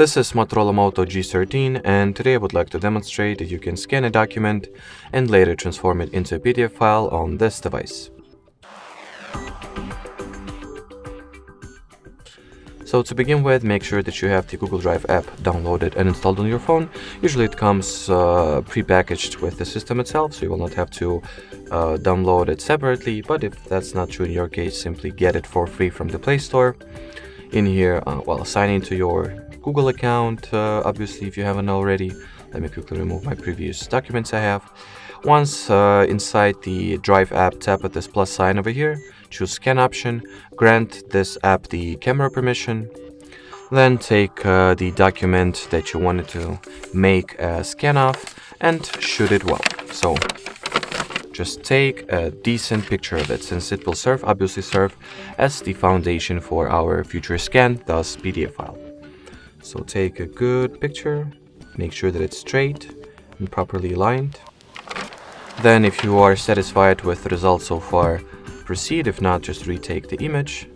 This is Motorola Moto G13 and today I would like to demonstrate that you can scan a document and later transform it into a PDF file on this device. So to begin with, make sure that you have the Google Drive app downloaded and installed on your phone. Usually it comes uh, pre-packaged with the system itself, so you will not have to uh, download it separately. But if that's not true in your case, simply get it for free from the Play Store. In here, uh, well, sign into your Google account, uh, obviously if you haven't already. Let me quickly remove my previous documents I have. Once uh, inside the Drive app, tap at this plus sign over here choose scan option, grant this app the camera permission, then take uh, the document that you wanted to make a scan of and shoot it well. So just take a decent picture of it since it will serve, obviously serve as the foundation for our future scan, thus PDF file. So take a good picture, make sure that it's straight and properly aligned. Then if you are satisfied with the results so far, proceed, if not just retake the image.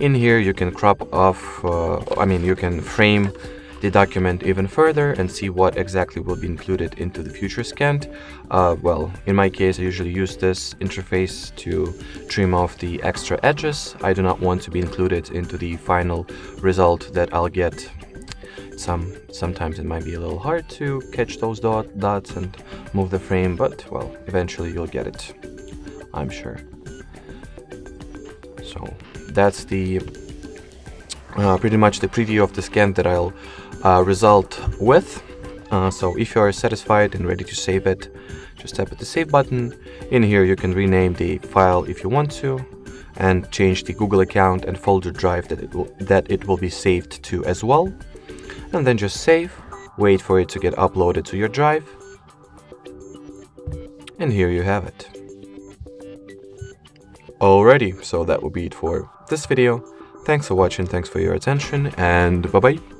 In here you can crop off, uh, I mean you can frame the document even further and see what exactly will be included into the future scanned. Uh, well, in my case I usually use this interface to trim off the extra edges. I do not want to be included into the final result that I'll get. Some Sometimes it might be a little hard to catch those dot, dots and move the frame, but well, eventually you'll get it, I'm sure. So that's the uh, pretty much the preview of the scan that I'll uh, result with. Uh, so if you are satisfied and ready to save it, just tap at the save button. In here you can rename the file if you want to and change the Google account and folder drive that it will, that it will be saved to as well. And then just save, wait for it to get uploaded to your drive. And here you have it. Alrighty, so that will be it for this video. Thanks for watching, thanks for your attention, and bye bye.